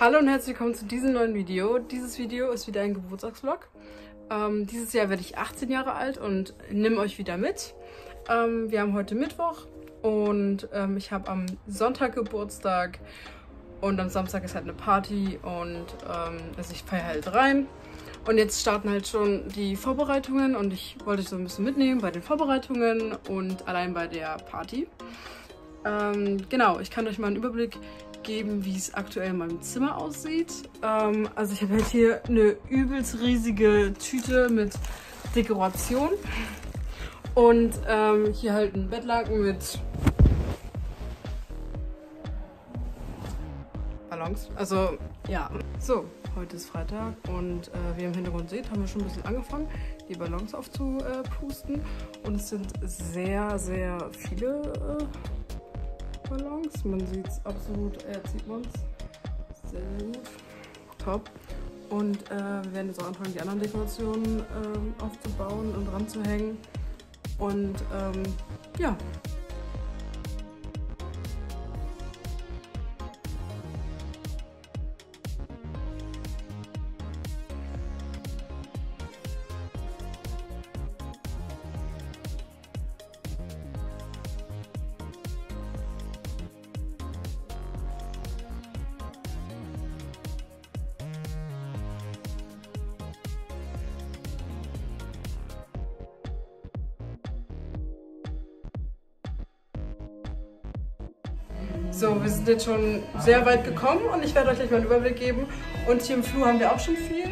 Hallo und herzlich willkommen zu diesem neuen Video. Dieses Video ist wieder ein Geburtstagsvlog. Ähm, dieses Jahr werde ich 18 Jahre alt und nehme euch wieder mit. Ähm, wir haben heute Mittwoch und ähm, ich habe am Sonntag Geburtstag und am Samstag ist halt eine Party und ähm, also ich feiere halt rein. Und jetzt starten halt schon die Vorbereitungen und ich wollte euch so ein bisschen mitnehmen bei den Vorbereitungen und allein bei der Party. Ähm, genau, ich kann euch mal einen Überblick geben, wie es aktuell in meinem Zimmer aussieht. Ähm, also ich habe halt hier eine übelst riesige Tüte mit Dekoration. Und ähm, hier halt ein Bettlaken mit Ballons. Also ja, so, heute ist Freitag und äh, wie ihr im Hintergrund seht, haben wir schon ein bisschen angefangen, die Ballons aufzupusten. Und es sind sehr, sehr viele äh, Ballons. Man sieht es absolut, äh, sieht man es. Sehr gut. Top. Und äh, wir werden jetzt auch anfangen, die anderen Dekorationen äh, aufzubauen und ranzuhängen. Und ähm, ja, So, wir sind jetzt schon sehr weit gekommen und ich werde euch gleich mal einen Überblick geben. Und hier im Flur haben wir auch schon viel.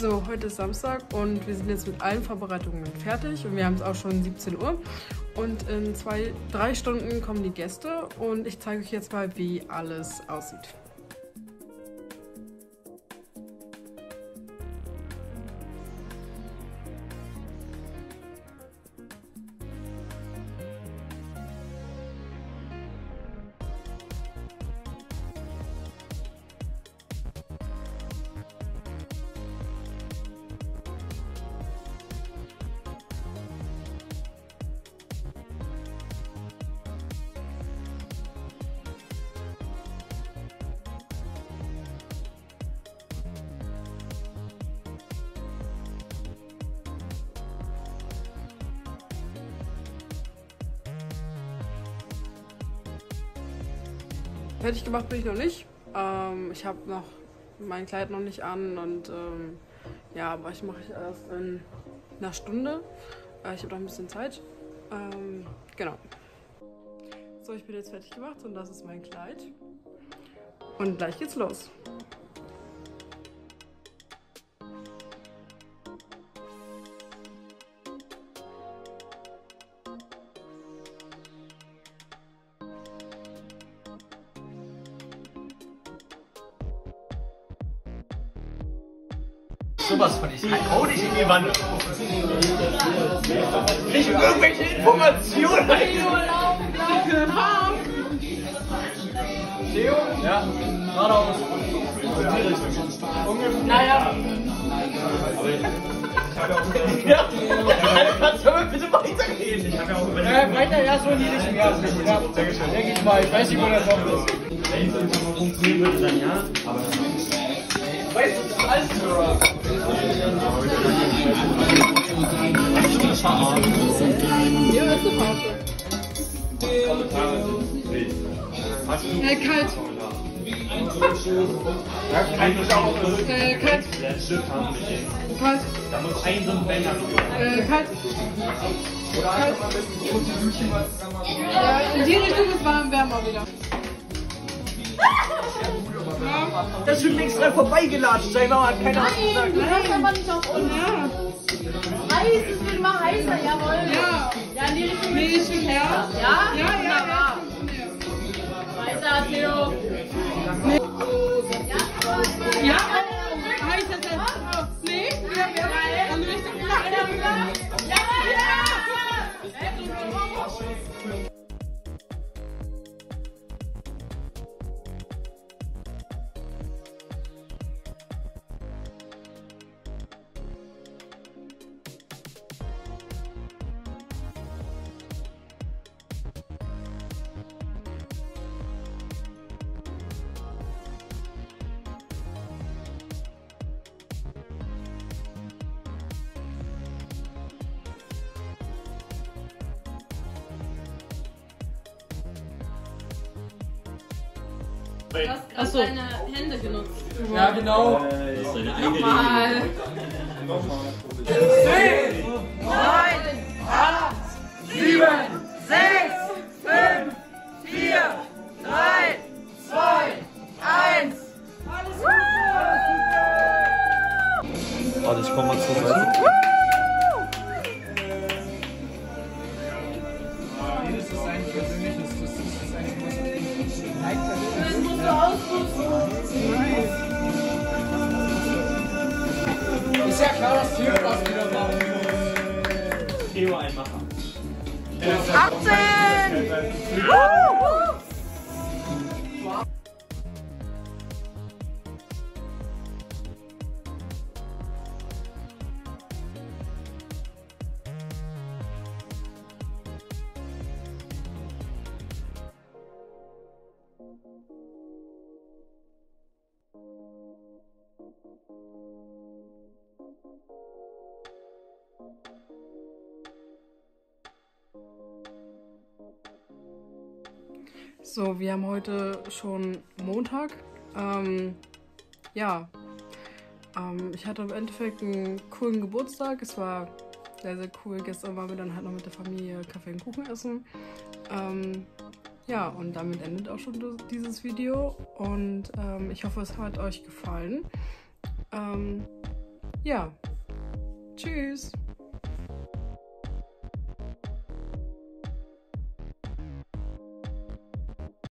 So, heute ist Samstag und wir sind jetzt mit allen Vorbereitungen fertig und wir haben es auch schon 17 Uhr. Und in zwei, drei Stunden kommen die Gäste und ich zeige euch jetzt mal, wie alles aussieht. Fertig gemacht bin ich noch nicht. Ähm, ich habe noch mein Kleid noch nicht an und ähm, ja, aber ich mache ich erst in einer Stunde. Äh, ich habe noch ein bisschen Zeit. Ähm, genau. So, ich bin jetzt fertig gemacht und das ist mein Kleid. Und gleich geht's los. Sowas von ich hau dich in die Wand. Ich irgendwelche Informationen? Theo? Ja, geradeaus. Naja. Ja, kannst du aber bitte weitergehen? Ich hab ja auch überlegt. Äh, weiter, ja, so niedrig mehr. Ja, denke ich mal. Ich weiß nicht, wo der Kopf ist. Wenn es funktionieren würde, dann ja. Aber Weißt du, das ist alles Hörer. Ja, ist eine Pause. Äh, kalt. Äh, kalt. Kalt. Da muss ein so ein Bänder Äh, kalt. Kalt. Ja, in die Richtung ist warm, wärmer wieder. Das ist extra vorbeigelatscht. Seine Mama hat keine Ahnung Nein, gesagt. du hörst aber nicht auf uns. Heiß, es wird immer heißer, jawohl. Ja. Ja, in die Richtung. Nee, ist schon her. Ja? Ja, ja, ja. Weiter, Theo. Ja, heißt Du hast gerade deine Hände genutzt. Ja, genau. Nochmal. Warte, ich komm mal zur Seite. Das Theo einmachen. 18! So, wir haben heute schon Montag. Ähm, ja, ähm, ich hatte im Endeffekt einen coolen Geburtstag. Es war sehr, sehr cool. Gestern waren wir dann halt noch mit der Familie Kaffee und Kuchen essen. Ähm, ja, und damit endet auch schon dieses Video. Und ähm, ich hoffe, es hat euch gefallen. Ähm, ja, tschüss.